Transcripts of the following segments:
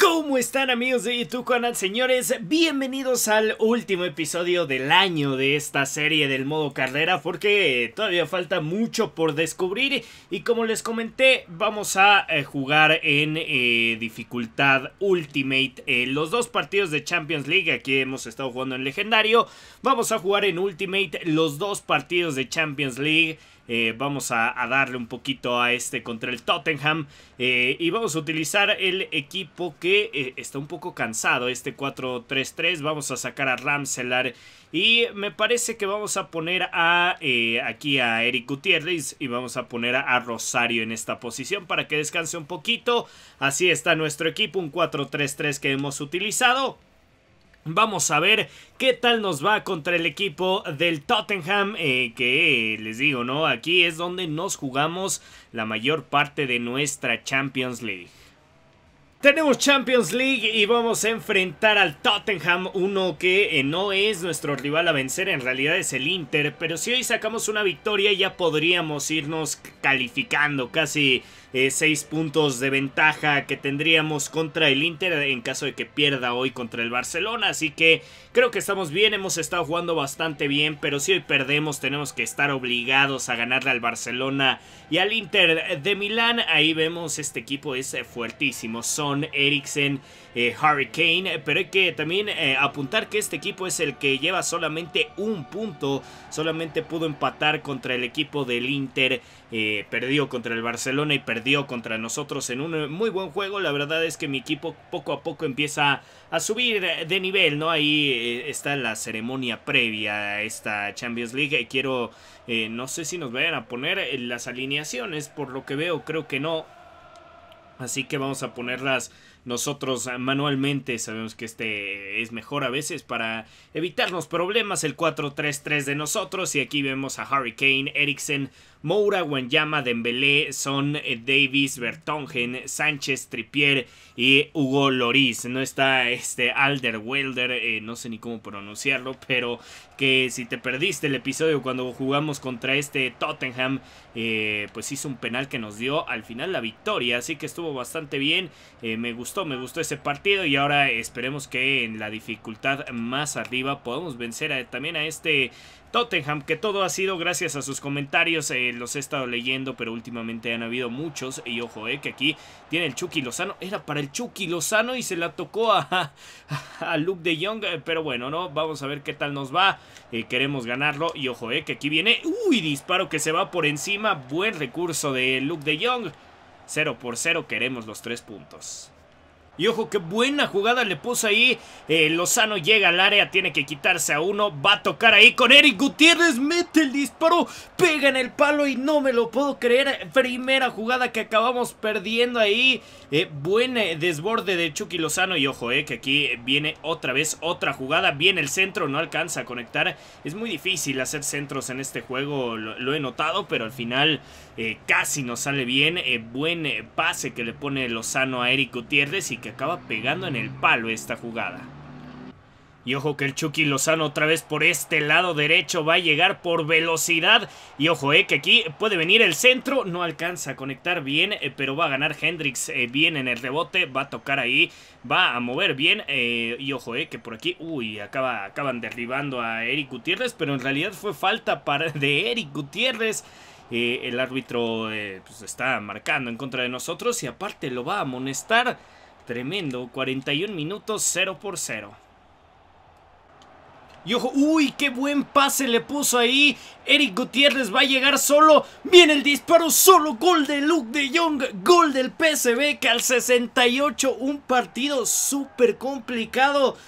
¿Cómo están amigos de YouTube Canal? Señores, bienvenidos al último episodio del año de esta serie del modo carrera porque todavía falta mucho por descubrir. Y como les comenté vamos a eh, jugar en eh, dificultad Ultimate eh, los dos partidos de Champions League, aquí hemos estado jugando en legendario, vamos a jugar en Ultimate los dos partidos de Champions League eh, vamos a, darle un poquito a este contra el Tottenham. Eh, y vamos a utilizar el equipo que eh, está un poco cansado. Este 4-3-3. Vamos a sacar a Ramselar. Y me parece que vamos a poner a aquí a Eric Gutiérrez. Y vamos a poner a Rosario en esta posición para que descanse un poquito. Así está nuestro equipo. Un 4-3-3 que hemos utilizado. Vamos a ver qué tal nos va contra el equipo del Tottenham, eh, que les digo, ¿no? Aquí es donde nos jugamos la mayor parte de nuestra Champions League. Tenemos Champions League y vamos a enfrentar al Tottenham, uno que eh, no es nuestro rival a vencer, en realidad es el Inter, pero si hoy sacamos una victoria ya podríamos irnos calificando casi 6 eh, puntos de ventaja que tendríamos contra el Inter en caso de que pierda hoy contra el Barcelona, así que creo que estamos bien, hemos estado jugando bastante bien, pero si hoy perdemos tenemos que estar obligados a ganarle al Barcelona y al Inter de Milán, ahí vemos este equipo es fuertísimo, son Eriksen, eh, Harry Kane, pero hay que también eh, apuntar que este equipo es el que lleva solamente un punto, solamente pudo empatar contra el equipo del Inter, eh, perdió contra el Barcelona y perdió contra nosotros en un muy buen juego, la verdad es que mi equipo poco a poco empieza a subir de nivel, ¿no? Ahí está la ceremonia previa a esta Champions League, quiero, no sé si nos vayan a poner las alineaciones, por lo que veo creo que no, Así que vamos a ponerlas nosotros manualmente. Sabemos que este es mejor a veces para evitarnos problemas. El 4-3-3 de nosotros. Y aquí vemos a Hurricane, Eriksen, Moura, Wanyama, Dembélé, Son, eh, Davis, Bertongen, Sánchez, Tripier y Hugo Loris. No está este Alder Welder, eh, no sé ni cómo pronunciarlo, pero que si te perdiste el episodio cuando jugamos contra este Tottenham, eh, pues hizo un penal que nos dio al final la victoria, así que estuvo bastante bien, me gustó, me gustó ese partido y ahora esperemos que en la dificultad más arriba podamos vencer también a este Tottenham, que todo ha sido gracias a sus comentarios, eh, los he estado leyendo, pero últimamente han habido muchos, y ojo, eh, que aquí tiene el Chucky Lozano, era para el Chucky Lozano y se la tocó a, a Luke de Jong, eh, pero bueno, ¿no? Vamos a ver qué tal nos va, queremos ganarlo, y ojo, eh, que aquí viene, uy, disparo que se va por encima, buen recurso de Luke de Jong, 0 por 0, queremos los tres puntos. Y ojo, qué buena jugada le puso ahí. Eh, Lozano llega al área, tiene que quitarse a uno. Va a tocar ahí con Eric Gutiérrez. Mete el disparo, pega en el palo y no me lo puedo creer. Primera jugada que acabamos perdiendo ahí. Eh, buen eh, desborde de Chucky Lozano. Y ojo, eh, que aquí viene otra vez otra jugada. Viene el centro, no alcanza a conectar. Es muy difícil hacer centros en este juego, lo, he notado, pero al final casi nos sale bien. buen pase que le pone Lozano a Eric Gutiérrez y que acaba pegando en el palo esta jugada. Y ojo que el Chucky Lozano otra vez por este lado derecho va a llegar por velocidad. Y ojo, eh, que aquí puede venir el centro. No alcanza a conectar bien, eh, pero va a ganar Hendrix eh, bien en el rebote. Va a tocar ahí, va a mover bien. Eh, y ojo, eh, que por aquí, uy, acaba, acaban derribando a Eric Gutiérrez. Pero en realidad fue falta para, de Eric Gutiérrez. El árbitro pues está marcando en contra de nosotros y aparte lo va a amonestar. Tremendo, 41 minutos 0 por 0. Y ojo, uy, qué buen pase le puso ahí. Eric Gutiérrez va a llegar solo. Viene el disparo, solo gol de Luke de Jong. Gol del PSV que al 68, un partido súper complicado.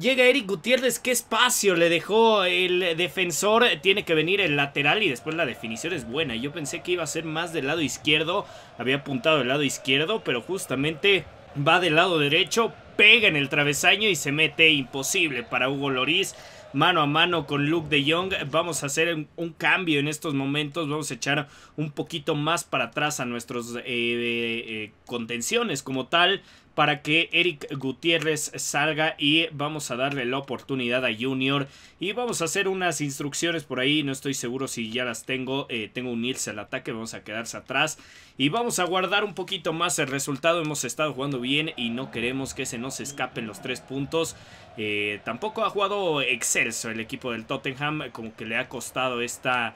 Llega Eric Gutiérrez, qué espacio le dejó el defensor. Tiene que venir el lateral y después la definición es buena. Yo pensé que iba a ser más del lado izquierdo. Había apuntado el lado izquierdo, pero justamente va del lado derecho, pega en el travesaño y se mete imposible para Hugo Loris. Mano a mano con Luke de Jong. Vamos a hacer un cambio en estos momentos. Vamos a echar un poquito más para atrás a nuestros eh, eh, contenciones como tal. Para que Eric Gutiérrez salga y vamos a darle la oportunidad a Junior. Y vamos a hacer unas instrucciones por ahí, no estoy seguro si ya las tengo, eh, tengo unirse al ataque, vamos a quedarse atrás. Y vamos a guardar un poquito más el resultado, hemos estado jugando bien y no queremos que se nos escapen los tres puntos, eh, tampoco ha jugado excelso el equipo del Tottenham, como que le ha costado esta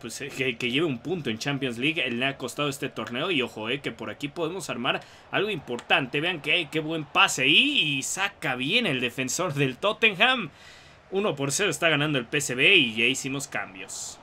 pues, eh, que, lleve un punto en Champions League. Le ha costado este torneo. Y ojo, eh, que por aquí podemos armar algo importante. Vean que qué buen pase. Y saca bien el defensor del Tottenham. 1 por 0 está ganando el PSV y ya hicimos cambios.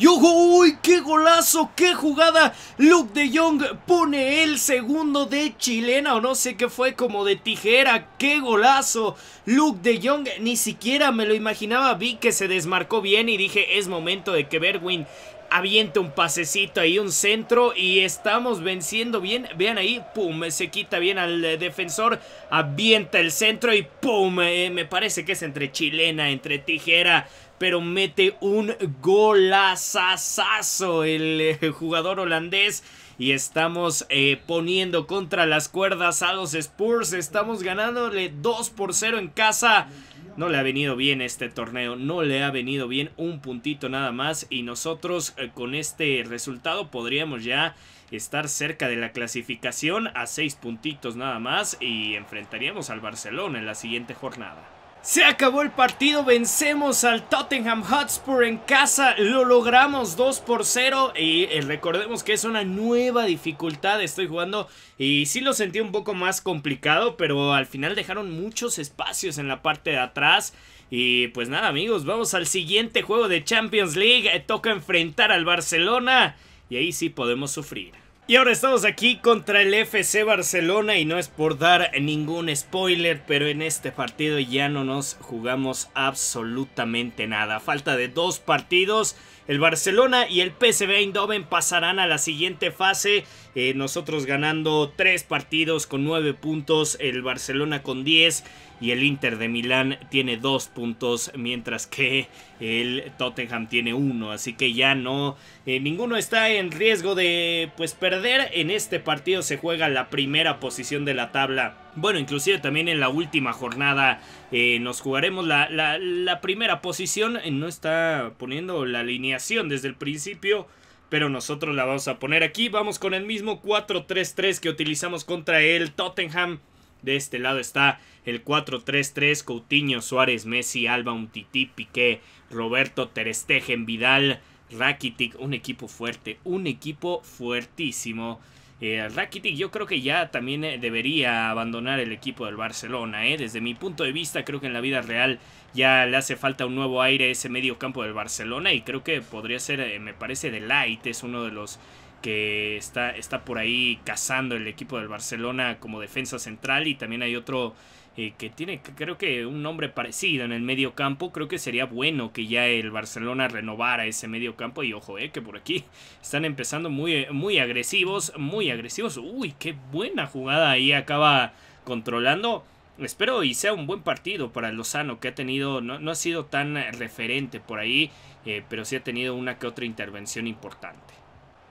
¡Y ¡Uy! ¡Qué golazo! ¡Qué jugada! Luke de Jong pone el segundo de chilena o no sé qué fue como de tijera. ¡Qué golazo! Luke de Jong ni siquiera me lo imaginaba. Vi que se desmarcó bien y dije es momento de que Berwin aviente un pasecito ahí, un centro y estamos venciendo bien. Vean ahí, pum, se quita bien al defensor, avienta el centro y pum, eh, me parece que es entre chilena, entre tijera pero mete un golazazazo el eh, jugador holandés. Y estamos eh, poniendo contra las cuerdas a los Spurs. Estamos ganándole 2 por 0 en casa. No le ha venido bien este torneo, no le ha venido bien un puntito nada más y nosotros eh, con este resultado podríamos ya estar cerca de la clasificación a 6 puntitos nada más y enfrentaríamos al Barcelona en la siguiente jornada. Se acabó el partido, vencemos al Tottenham Hotspur en casa, lo logramos 2 por 0 y eh, recordemos que es una nueva dificultad, estoy jugando y sí lo sentí un poco más complicado, pero al final dejaron muchos espacios en la parte de atrás. Y pues nada amigos, vamos al siguiente juego de Champions League, toca enfrentar al Barcelona y ahí sí podemos sufrir. Y ahora estamos aquí contra el FC Barcelona y no es por dar ningún spoiler, pero en este partido ya no nos jugamos absolutamente nada. Falta de dos partidos, el Barcelona y el PSV Eindhoven pasarán a la siguiente fase. Eh, nosotros ganando tres partidos con nueve puntos, el Barcelona con 10 y el Inter de Milán tiene dos puntos, mientras que el Tottenham tiene uno. Así que ya no, eh, ninguno está en riesgo de pues perder. En este partido se juega la primera posición de la tabla. Bueno, inclusive también en la última jornada eh, nos jugaremos la, la primera posición. No está poniendo la alineación desde el principio pero nosotros la vamos a poner aquí. Vamos con el mismo 4-3-3 que utilizamos contra el Tottenham. De este lado está el 4-3-3, Coutinho, Suárez, Messi, Alba, Untiti, Piqué, Roberto, Terestegen, Vidal, Rakitic, un equipo fuerte, un equipo fuertísimo. Eh, Rakitic yo creo que ya también eh, debería abandonar el equipo del Barcelona. Eh. Desde mi punto de vista creo que en la vida real ya le hace falta un nuevo aire a ese medio campo del Barcelona y creo que podría ser, eh, me parece, de Light, es uno de los que está, está por ahí cazando el equipo del Barcelona como defensa central y también hay otro eh, que tiene creo que un nombre parecido en el medio campo. Creo que sería bueno que ya el Barcelona renovara ese medio campo y ojo, eh, que por aquí están empezando muy, muy agresivos, muy agresivos. Uy, qué buena jugada ahí acaba controlando. Espero y sea un buen partido para Lozano, que ha tenido, no, no ha sido tan referente por ahí, eh, pero sí ha tenido una que otra intervención importante.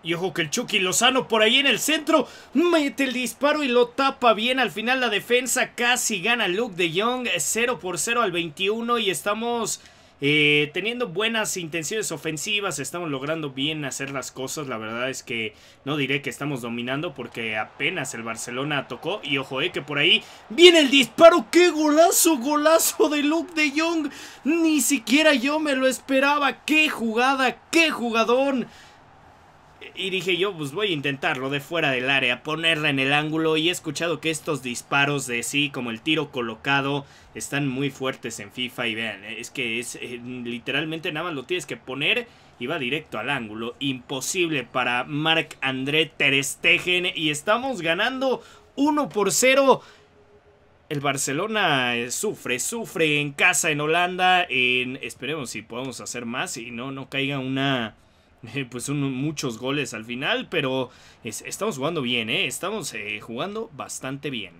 Y ojo que el Chucky Lozano por ahí en el centro mete el disparo y lo tapa bien. Al final la defensa casi gana Luke de Jong 0 por 0 al 21 y estamos eh, teniendo buenas intenciones ofensivas. Estamos logrando bien hacer las cosas. La verdad es que no diré que estamos dominando porque apenas el Barcelona tocó. Y ojo, eh, que por ahí viene el disparo. ¡Qué golazo! Golazo de Luke de Jong. Ni siquiera yo me lo esperaba. ¡Qué jugada! ¡Qué jugadón! Y dije yo, pues voy a intentarlo de fuera del área, ponerla en el ángulo. Y he escuchado que estos disparos de sí, como el tiro colocado, están muy fuertes en FIFA. Y vean, es que es eh, literalmente nada más lo tienes que poner y va directo al ángulo. Imposible para Marc André Terestegen. Y estamos ganando 1 por 0. El Barcelona eh, sufre, sufre en casa en Holanda. En, esperemos si podemos hacer más y no, no caiga una pues son muchos goles al final, pero estamos jugando bien, ¿eh? Estamos eh, jugando bastante bien.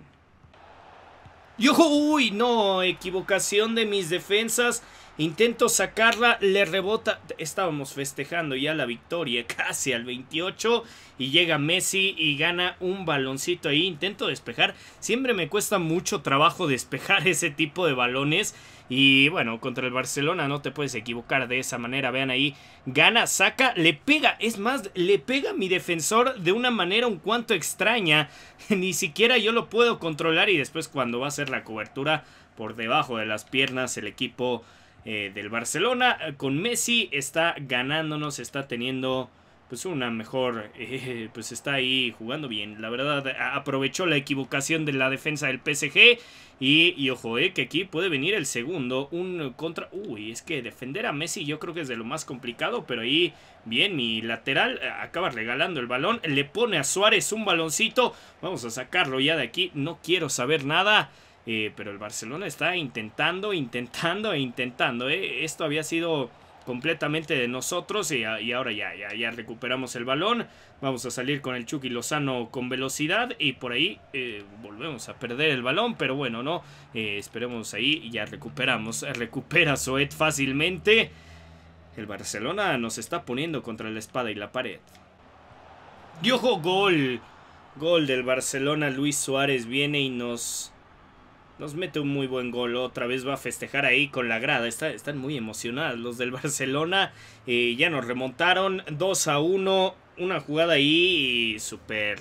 Y ojo, uy, no, equivocación de mis defensas. Intento sacarla, le rebota. Estábamos festejando ya la victoria casi al 28 y llega Messi y gana un baloncito ahí. Intento despejar. Siempre me cuesta mucho trabajo despejar ese tipo de balones. Y bueno, contra el Barcelona no te puedes equivocar de esa manera. Vean ahí, gana, saca, le pega. Es más, le pega mi defensor de una manera un cuanto extraña. Ni siquiera yo lo puedo controlar y después cuando va a hacer la cobertura por debajo de las piernas el equipo eh, del Barcelona. Eh, con Messi está ganándonos, está teniendo pues una mejor, eh, pues está ahí jugando bien. La verdad, aprovechó la equivocación de la defensa del PSG. Y, y, ojo, eh, que aquí puede venir el segundo. Un contra... Uy, es que defender a Messi yo creo que es de lo más complicado. Pero ahí, bien, mi lateral acaba regalando el balón. Le pone a Suárez un baloncito. Vamos a sacarlo ya de aquí. No quiero saber nada. Eh, pero el Barcelona está intentando, intentando e intentando. Eh. Esto había sido completamente de nosotros y, ahora ya, ya, ya recuperamos el balón. Vamos a salir con el Chucky Lozano con velocidad y por ahí eh, volvemos a perder el balón, pero bueno, no, esperemos ahí y ya recuperamos. Recupera Soet fácilmente. El Barcelona nos está poniendo contra la espada y la pared. Y ojo, gol. Gol del Barcelona. Luis Suárez viene y nos nos mete un muy buen gol. Otra vez va a festejar ahí con la grada. están muy emocionados los del Barcelona. Eh, ya nos remontaron 2 a 1. Una jugada ahí súper...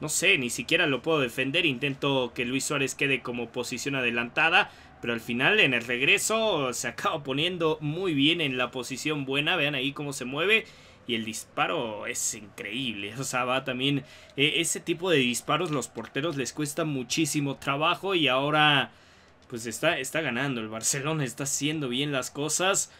No sé, ni siquiera lo puedo defender. Intento que Luis Suárez quede como posición adelantada. Pero al final en el regreso se acaba poniendo muy bien en la posición buena. Vean ahí cómo se mueve. Y el disparo es increíble. O sea, va también. E, ese tipo de disparos, los porteros les cuesta muchísimo trabajo. Y ahora. Pues está, está ganando. El Barcelona está haciendo bien las cosas.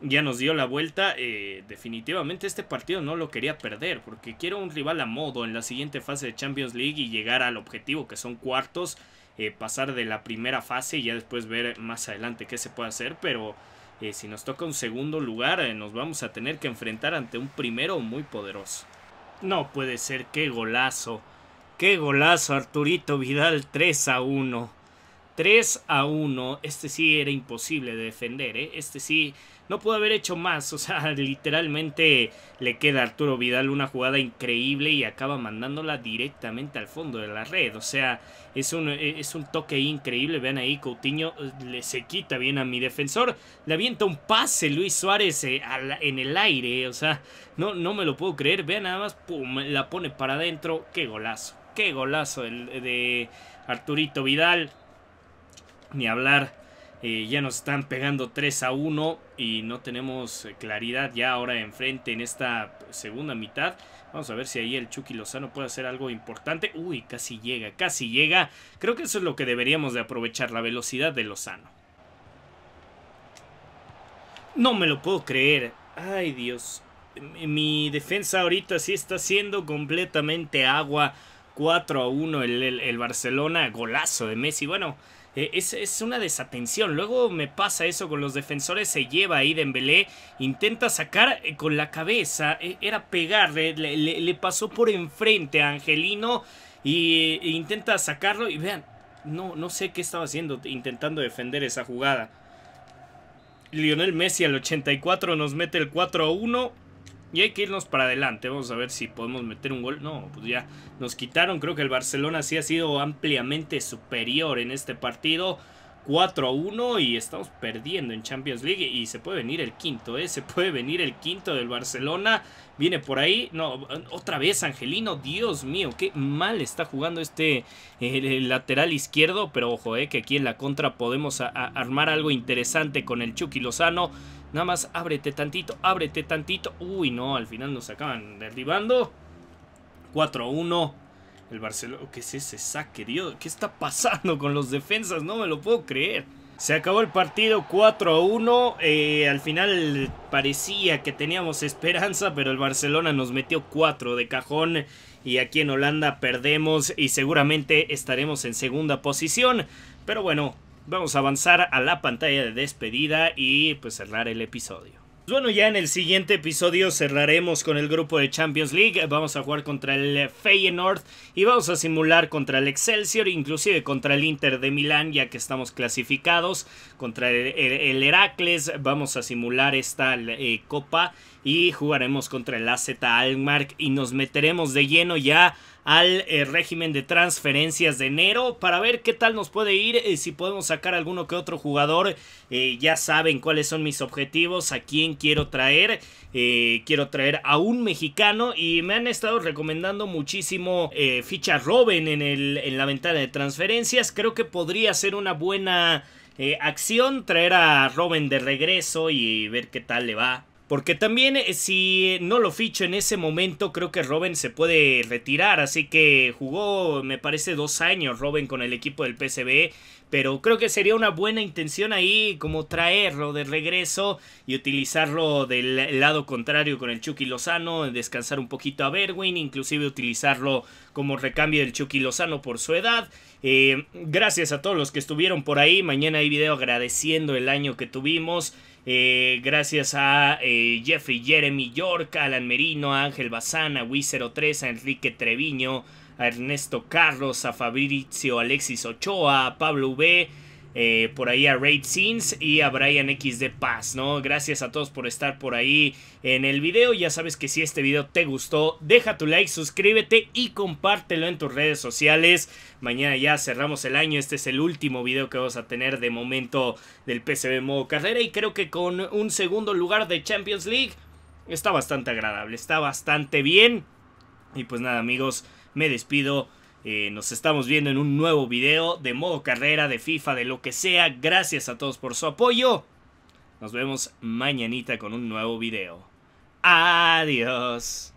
Ya nos dio la vuelta. Eh, definitivamente este partido no lo quería perder. Porque quiero un rival a modo en la siguiente fase de Champions League. Y llegar al objetivo que son cuartos. Eh, pasar de la primera fase y ya después ver más adelante qué se puede hacer. Pero eh, si nos toca un segundo lugar, eh, nos vamos a tener que enfrentar ante un primero muy poderoso. No puede ser, qué golazo. Qué golazo, Arturito Vidal 3 a 1. 3 a 1. Este sí era imposible de defender, ¿eh? Este sí no pudo haber hecho más. O sea, literalmente le queda a Arturo Vidal una jugada increíble y acaba mandándola directamente al fondo de la red. O sea, es un, es un toque increíble. Vean ahí, Coutinho eh, le se quita bien a mi defensor. Le avienta un pase Luis Suárez eh, en el aire. O sea, no, no me lo puedo creer. Vean nada más, pum, la pone para adentro. Qué golazo. Qué golazo el de Arturito Vidal. Ni hablar. Eh, ya nos están pegando 3 a 1 y no tenemos eh, claridad ya ahora enfrente en esta segunda mitad. Vamos a ver si ahí el Chucky Lozano puede hacer algo importante. Uy, casi llega, casi llega. Creo que eso es lo que deberíamos de aprovechar, la velocidad de Lozano. No me lo puedo creer. Ay, Dios. Mi defensa ahorita sí está siendo completamente agua. 4 a 1 el, el Barcelona. Golazo de Messi. Bueno, eh, es, una desatención. Luego me pasa eso con los defensores. Se lleva ahí Dembélé. Intenta sacar eh, con la cabeza. Eh, era pegarle. Le, pasó por enfrente a Angelino. Y e intenta sacarlo. Y vean. No, no sé qué estaba haciendo. Intentando defender esa jugada. Lionel Messi al 84 nos mete el 4 a 1. Y hay que irnos para adelante. Vamos a ver si podemos meter un gol. No, pues ya nos quitaron. Creo que el Barcelona sí ha sido ampliamente superior en este partido. 4 a 1 y estamos perdiendo en Champions League y se puede venir el quinto, ¿eh? Se puede venir el quinto del Barcelona. Viene por ahí. No, otra vez Angelino. Dios mío, qué mal está jugando este lateral izquierdo. Pero ojo, ¿eh? Que aquí en la contra podemos armar algo interesante con el Chucky Lozano. Nada más ábrete tantito, ábrete tantito. Uy, no, al final nos acaban derribando. 4-1. El Barcelona, ¿qué es ese saque? Dios, ¿qué está pasando con los defensas? No me lo puedo creer. Se acabó el partido 4 1. Eh, al final parecía que teníamos esperanza, pero el Barcelona nos metió 4 de cajón. Y aquí en Holanda perdemos y seguramente estaremos en segunda posición. Pero bueno, Vamos a avanzar a la pantalla de despedida y pues cerrar el episodio. Bueno, ya en el siguiente episodio cerraremos con el grupo de Champions League. Vamos a jugar contra el Feyenoord y vamos a simular contra el Excelsior, inclusive contra el Inter de Milán, ya que estamos clasificados. Contra el, Heracles vamos a simular esta eh, copa y jugaremos contra el AZ Alkmaar y nos meteremos de lleno ya al eh, régimen de transferencias de enero para ver qué tal nos puede ir, eh, si podemos sacar alguno que otro jugador, eh, ya saben cuáles son mis objetivos, a quién quiero traer, quiero traer a un mexicano y me han estado recomendando muchísimo ficha Robin en, el, en la ventana de transferencias, creo que podría ser una buena... acción traer a Robin de regreso y ver qué tal le va. Porque también eh, si no lo ficho en ese momento, creo que Robin se puede retirar. Así que jugó, me parece, dos años Robin con el equipo del PCB. Pero creo que sería una buena intención ahí como traerlo de regreso y utilizarlo del lado contrario con el Chucky Lozano, descansar un poquito a Berwin, inclusive utilizarlo como recambio del Chucky Lozano por su edad. Eh, gracias a todos los que estuvieron por ahí. Mañana hay video agradeciendo el año que tuvimos. Eh, gracias a eh, Jeffrey Jeremy York, Alan Merino, Ángel Bazán, a Wii03, a Enrique Treviño, a Ernesto Carlos, a Fabrizio Alexis Ochoa, a Pablo V, eh, por ahí a Raid Scenes y a Brian X de Paz, ¿no? Gracias a todos por estar por ahí en el video. Ya sabes que si este video te gustó, deja tu like, suscríbete y compártelo en tus redes sociales. Mañana ya cerramos el año. Este es el último video que vamos a tener de momento del PCB modo carrera. Y creo que con un segundo lugar de Champions League está bastante agradable, está bastante bien. Y pues nada, amigos, me despido. Eh, nos estamos viendo en un nuevo video de modo carrera, de FIFA, de lo que sea. Gracias a todos por su apoyo. Nos vemos mañanita con un nuevo video. Adiós.